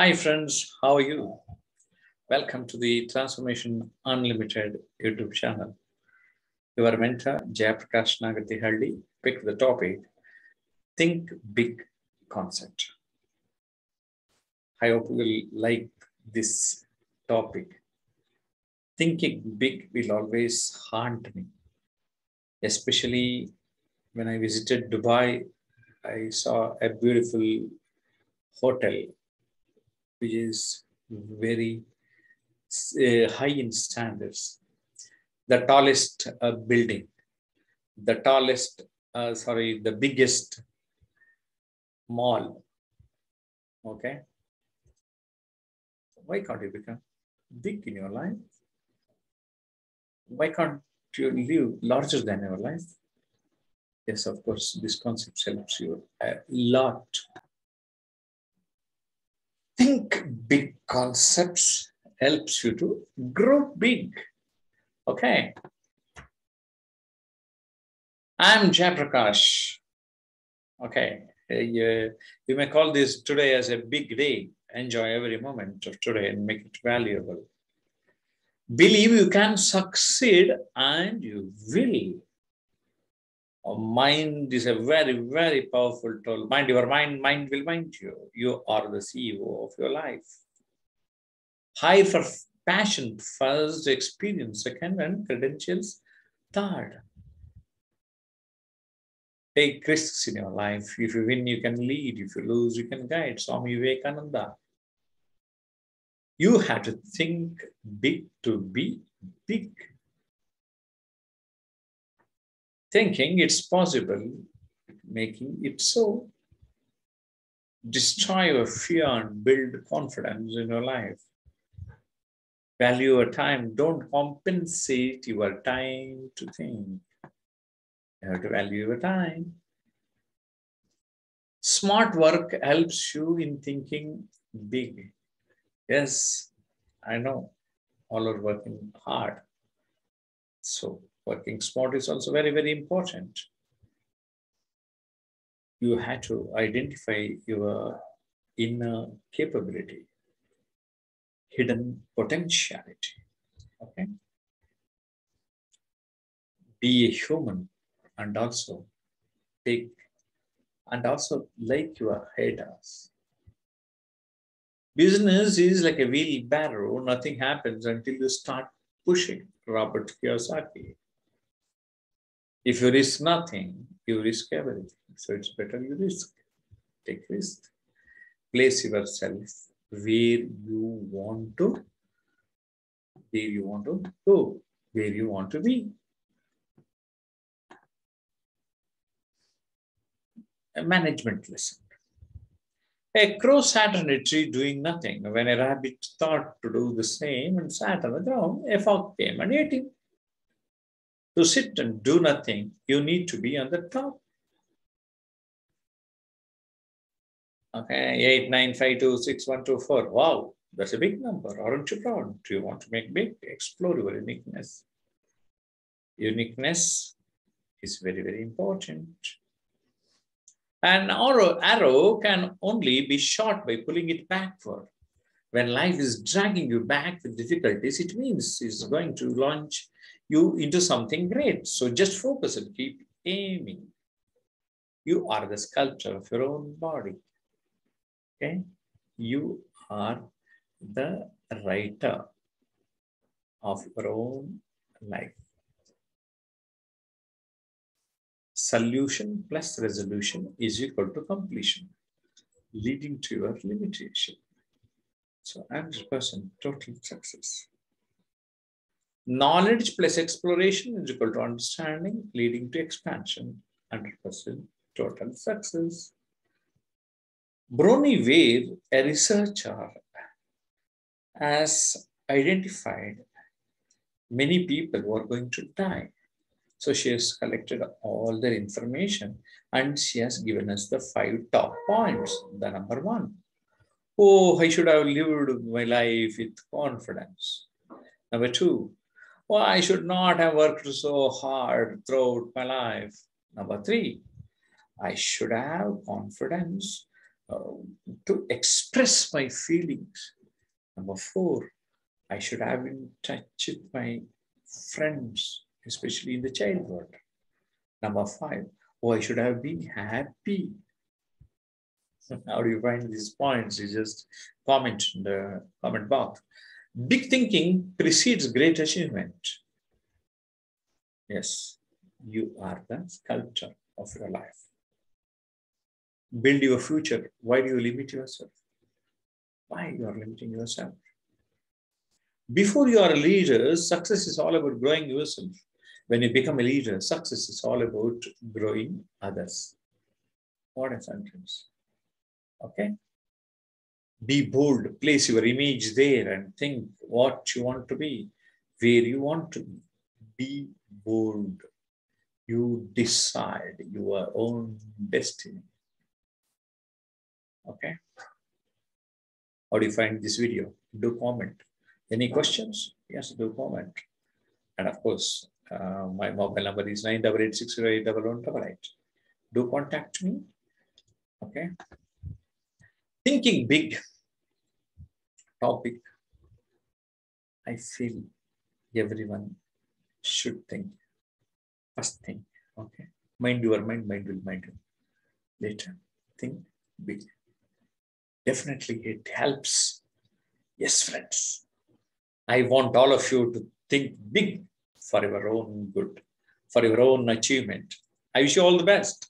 Hi, friends. How are you? Welcome to the Transformation Unlimited YouTube channel. Your mentor, Jayaprakash Nagathihalli, picked the topic Think Big Concept. I hope you will like this topic. Thinking big will always haunt me, especially when I visited Dubai. I saw a beautiful hotel which is very uh, high in standards. The tallest uh, building, the tallest, uh, sorry, the biggest mall. Okay. Why can't you become big in your life? Why can't you live larger than your life? Yes, of course, this concept helps you a lot think big concepts helps you to grow big. Okay. I'm Jayaprakash. Okay. You, uh, you may call this today as a big day. Enjoy every moment of today and make it valuable. Believe you can succeed and you will mind is a very, very powerful tool. Mind your mind, mind will mind you. You are the CEO of your life. high for passion first, experience second, and credentials third. Take risks in your life. If you win, you can lead. If you lose, you can guide. Swami Vivekananda. You have to think big to be big thinking it's possible, making it so. Destroy your fear and build confidence in your life. Value your time. Don't compensate your time to think. You have to value your time. Smart work helps you in thinking big. Yes, I know. All are working hard. So working smart is also very, very important. You had to identify your inner capability, hidden potentiality. Okay. Be a human and also take and also like your haters. Business is like a wheelbarrow, nothing happens until you start pushing. Robert Kiyosaki. If you risk nothing, you risk everything. So it's better you risk. Take risk. Place yourself where you want to, where you want to go, where you want to be. A management lesson. A crow sat on a tree doing nothing. When a rabbit thought to do the same and sat on the ground, a fox came and ate him. To sit and do nothing, you need to be on the top. Okay, 8, 9, 5, 2, 6, 1, 2, 4. Wow, that's a big number. Aren't you proud? Do you want to make big? Explore your uniqueness. Uniqueness is very, very important. An arrow, arrow can only be shot by pulling it backward. When life is dragging you back with difficulties, it means it's going to launch you into something great. So just focus and keep aiming. You are the sculptor of your own body. Okay? You are the writer of your own life. Solution plus resolution is equal to completion, leading to your limitation. So 100% total success. Knowledge plus exploration is equal to understanding, leading to expansion, 100% total success. Bronnie Ware, a researcher, has identified many people who are going to die. So she has collected all their information and she has given us the five top points. The number one, oh, I should have lived my life with confidence. Number two, well, I should not have worked so hard throughout my life. Number three, I should have confidence uh, to express my feelings. Number four, I should have in touch with my friends, especially in the childhood. Number five, oh, I should have been happy. How do you find these points? You just comment in the comment box. Big thinking precedes great achievement. Yes, you are the sculptor of your life. Build your future. Why do you limit yourself? Why you are limiting yourself? Before you are a leader, success is all about growing yourself. When you become a leader, success is all about growing others. What a sentence. Okay? Be bold, place your image there and think what you want to be, where you want to be. Be bold. You decide your own destiny. Okay? How do you find this video? Do comment. Any questions? Yes, do comment. And of course, uh, my mobile number is 988 Do contact me. Okay. Thinking big topic. I feel everyone should think. First thing. Okay. Mind your mind, mind will mind you. Later, think big. Definitely it helps. Yes, friends. I want all of you to think big for your own good, for your own achievement. I wish you all the best.